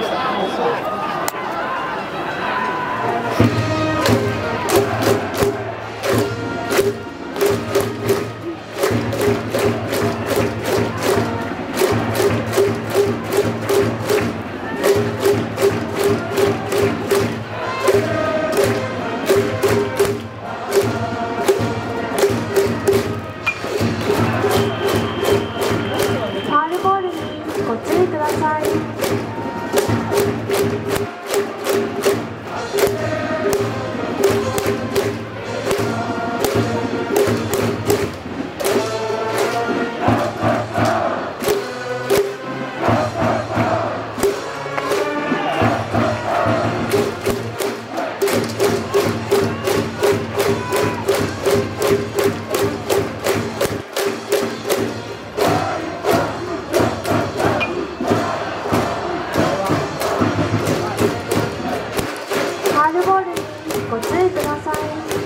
ファールボールにご注意ください。Thank you. ハールボールにご注意ください。